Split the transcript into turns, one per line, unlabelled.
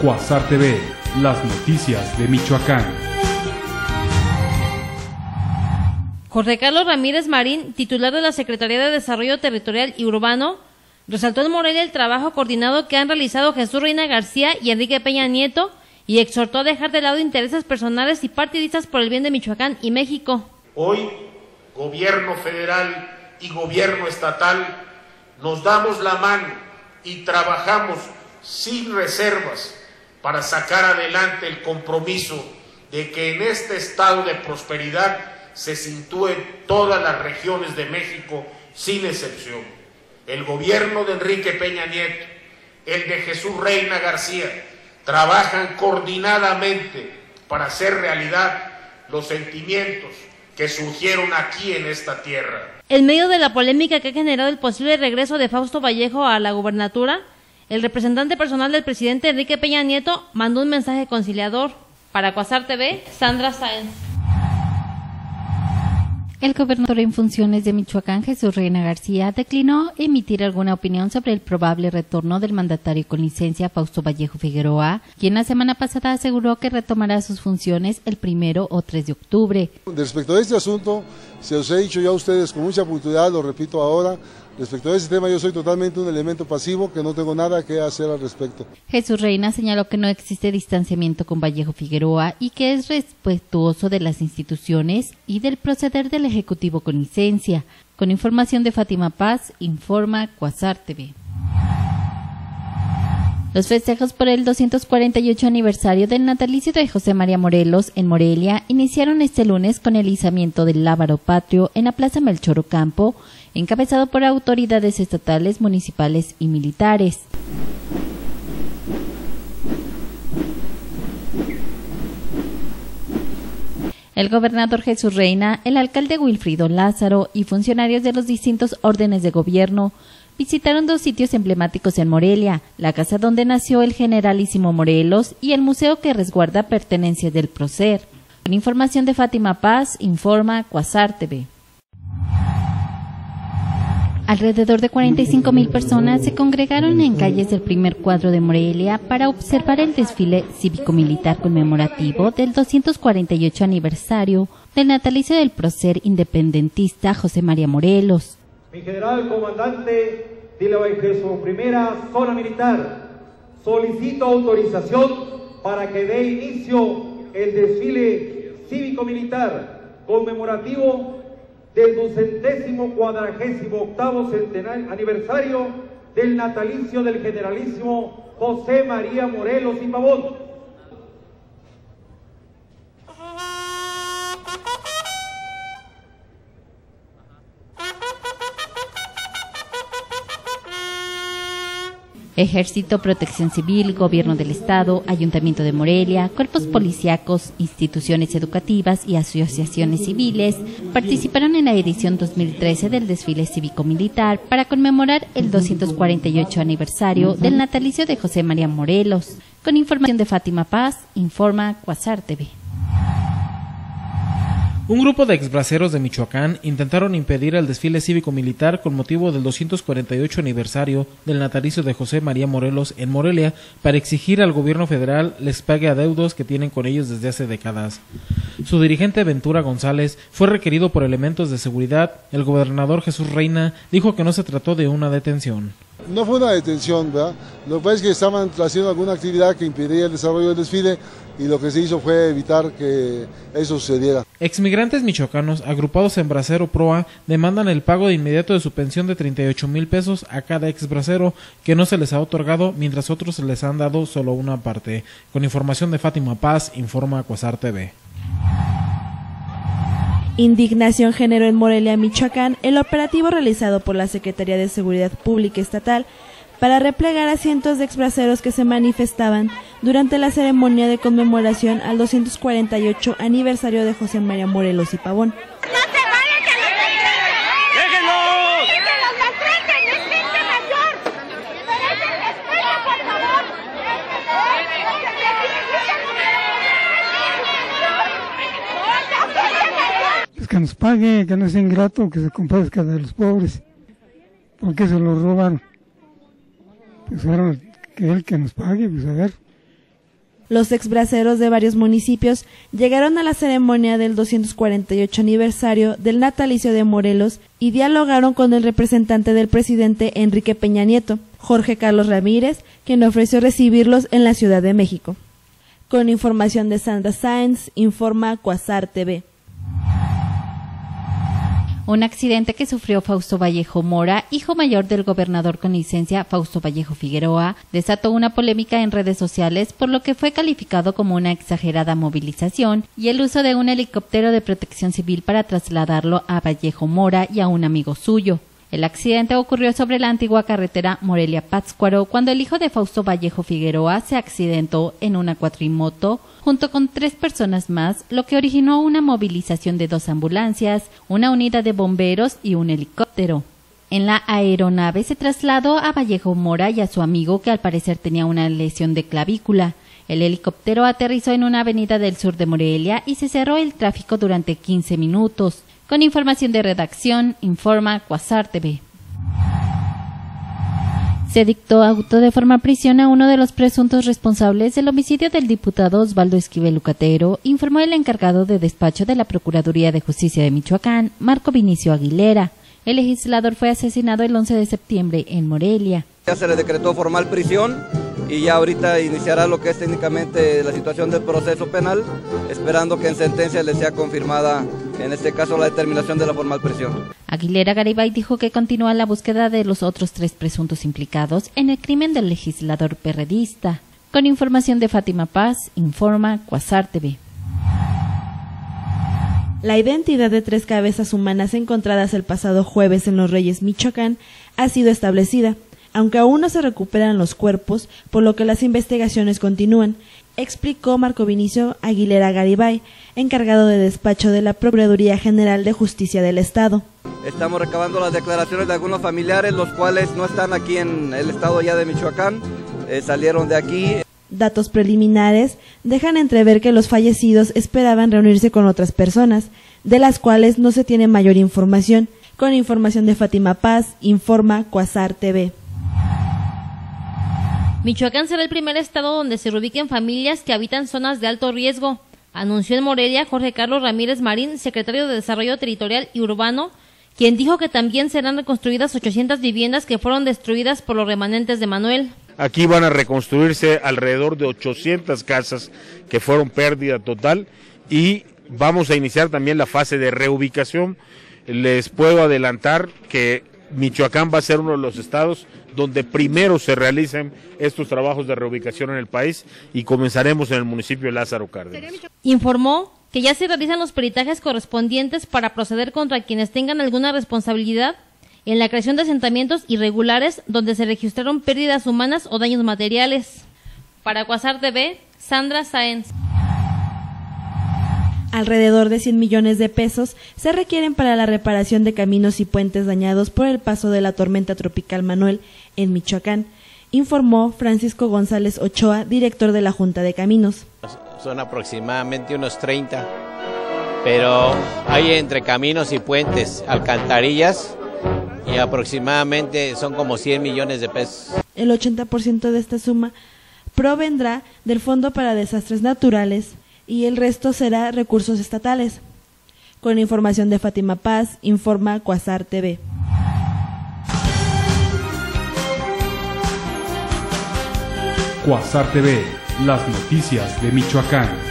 Cuasar TV, las noticias de Michoacán.
Jorge Carlos Ramírez Marín, titular de la Secretaría de Desarrollo Territorial y Urbano, resaltó en Morelia el trabajo coordinado que han realizado Jesús Reina García y Enrique Peña Nieto y exhortó a dejar de lado intereses personales y partidistas por el bien de Michoacán y México.
Hoy, gobierno federal y gobierno estatal, nos damos la mano y trabajamos sin reservas para sacar adelante el compromiso de que en este estado de prosperidad se sitúen todas las regiones de México sin excepción. El gobierno de Enrique Peña Nieto, el de Jesús Reina García, trabajan coordinadamente para hacer realidad los sentimientos que surgieron aquí en esta tierra.
En medio de la polémica que ha generado el posible regreso de Fausto Vallejo a la gubernatura, el representante personal del presidente Enrique Peña Nieto mandó un mensaje conciliador. Para Cuasar TV, Sandra Sáenz.
El gobernador en funciones de Michoacán, Jesús Reina García, declinó emitir alguna opinión sobre el probable retorno del mandatario con licencia Fausto Vallejo Figueroa, quien la semana pasada aseguró que retomará sus funciones el primero o 3 de octubre.
Respecto a este asunto, se os he dicho ya a ustedes con mucha puntualidad, lo repito ahora, Respecto a ese tema, yo soy totalmente un elemento pasivo que no tengo nada que hacer al respecto.
Jesús Reina señaló que no existe distanciamiento con Vallejo Figueroa y que es respetuoso de las instituciones y del proceder del Ejecutivo con licencia. Con información de Fátima Paz, informa Cuasar TV. Los festejos por el 248 aniversario del natalicio de José María Morelos en Morelia iniciaron este lunes con el izamiento del lábaro patrio en la Plaza Melchor Ocampo encabezado por autoridades estatales, municipales y militares. El gobernador Jesús Reina, el alcalde Wilfrido Lázaro y funcionarios de los distintos órdenes de gobierno visitaron dos sitios emblemáticos en Morelia, la casa donde nació el generalísimo Morelos y el museo que resguarda pertenencias del prócer. Con información de Fátima Paz, informa Cuasar. Alrededor de 45 mil personas se congregaron en calles del primer cuadro de Morelia para observar el desfile cívico-militar conmemorativo del 248 aniversario del natalicio del prócer independentista José María Morelos.
Mi general comandante de la primera zona militar, solicito autorización para que dé inicio el desfile cívico-militar conmemorativo del ducentésimo cuadragésimo octavo centenario aniversario del natalicio del generalísimo José María Morelos y Pavón
Ejército, Protección Civil, Gobierno del Estado, Ayuntamiento de Morelia, cuerpos policíacos, instituciones educativas y asociaciones civiles participaron en la edición 2013 del desfile cívico-militar para conmemorar el 248 aniversario del natalicio de José María Morelos. Con información de Fátima Paz, informa Cuasar TV.
Un grupo de exbraceros de Michoacán intentaron impedir el desfile cívico-militar con motivo del 248 aniversario del natalicio de José María Morelos en Morelia para exigir al gobierno federal les pague adeudos que tienen con ellos desde hace décadas. Su dirigente Ventura González fue requerido por elementos de seguridad. El gobernador Jesús Reina dijo que no se trató de una detención.
No fue una detención, ¿verdad? Lo que pasa es que estaban haciendo alguna actividad que impediría el desarrollo del desfile y lo que se hizo fue evitar que eso sucediera.
Exmigrantes michoacanos agrupados en Bracero Proa demandan el pago de inmediato de su pensión de 38 mil pesos a cada exbracero que no se les ha otorgado mientras otros les han dado solo una parte. Con información de Fátima Paz, informa Cuasar TV.
Indignación generó en Morelia, Michoacán, el operativo realizado por la Secretaría de Seguridad Pública Estatal para replegar a cientos de exbraceros que se manifestaban durante la ceremonia de conmemoración al 248 aniversario de José María Morelos y Pavón.
Que nos pague, que no sea ingrato, que se compadezca de los pobres, porque se lo roban. Pues ahora que él que nos pague, pues a ver,
Los exbraceros de varios municipios llegaron a la ceremonia del 248 aniversario del natalicio de Morelos y dialogaron con el representante del presidente Enrique Peña Nieto, Jorge Carlos Ramírez, quien ofreció recibirlos en la Ciudad de México. Con información de Sandra Sáenz, informa Cuasar TV.
Un accidente que sufrió Fausto Vallejo Mora, hijo mayor del gobernador con licencia Fausto Vallejo Figueroa, desató una polémica en redes sociales por lo que fue calificado como una exagerada movilización y el uso de un helicóptero de protección civil para trasladarlo a Vallejo Mora y a un amigo suyo. El accidente ocurrió sobre la antigua carretera Morelia-Pátzcuaro cuando el hijo de Fausto Vallejo Figueroa se accidentó en una cuatrimoto junto con tres personas más, lo que originó una movilización de dos ambulancias, una unidad de bomberos y un helicóptero. En la aeronave se trasladó a Vallejo Mora y a su amigo que al parecer tenía una lesión de clavícula. El helicóptero aterrizó en una avenida del sur de Morelia y se cerró el tráfico durante 15 minutos. Con información de redacción, informa Quasar TV. Se dictó auto de forma prisión a uno de los presuntos responsables del homicidio del diputado Osvaldo Esquivel Lucatero, informó el encargado de despacho de la Procuraduría de Justicia de Michoacán, Marco Vinicio Aguilera. El legislador fue asesinado el 11 de septiembre en Morelia.
Ya se le decretó formal prisión y ya ahorita iniciará lo que es técnicamente la situación del proceso penal, esperando que en sentencia le sea confirmada, en este caso, la determinación de la formal prisión.
Aguilera Garibay dijo que continúa la búsqueda de los otros tres presuntos implicados en el crimen del legislador perredista. Con información de Fátima Paz, informa Cuasar TV.
La identidad de tres cabezas humanas encontradas el pasado jueves en Los Reyes, Michoacán, ha sido establecida aunque aún no se recuperan los cuerpos, por lo que las investigaciones continúan, explicó Marco Vinicio Aguilera Garibay, encargado de despacho de la Procuraduría General de Justicia del Estado.
Estamos recabando las declaraciones de algunos familiares, los cuales no están aquí en el estado ya de Michoacán, eh, salieron de aquí.
Datos preliminares dejan entrever que los fallecidos esperaban reunirse con otras personas, de las cuales no se tiene mayor información. Con información de Fátima Paz, informa Cuasar TV.
Michoacán será el primer estado donde se reubiquen familias que habitan zonas de alto riesgo, anunció en Morelia Jorge Carlos Ramírez Marín, secretario de Desarrollo Territorial y Urbano, quien dijo que también serán reconstruidas 800 viviendas que fueron destruidas por los remanentes de Manuel.
Aquí van a reconstruirse alrededor de 800 casas que fueron pérdida total y vamos a iniciar también la fase de reubicación. Les puedo adelantar que Michoacán va a ser uno de los estados donde primero se realicen estos trabajos de reubicación en el país y comenzaremos en el municipio de Lázaro Cárdenas.
Informó que ya se realizan los peritajes correspondientes para proceder contra quienes tengan alguna responsabilidad en la creación de asentamientos irregulares donde se registraron pérdidas humanas o daños materiales. Para Cuasar TV, Sandra Sáenz.
Alrededor de 100 millones de pesos se requieren para la reparación de caminos y puentes dañados por el paso de la tormenta tropical Manuel en Michoacán, informó Francisco González Ochoa, director de la Junta de Caminos.
Son aproximadamente unos 30, pero hay entre caminos y puentes, alcantarillas, y aproximadamente son como 100 millones de pesos.
El 80% de esta suma provendrá del Fondo para Desastres Naturales, y el resto será recursos estatales. Con información de Fátima Paz, informa Cuasar TV.
Cuasar TV, las noticias de Michoacán.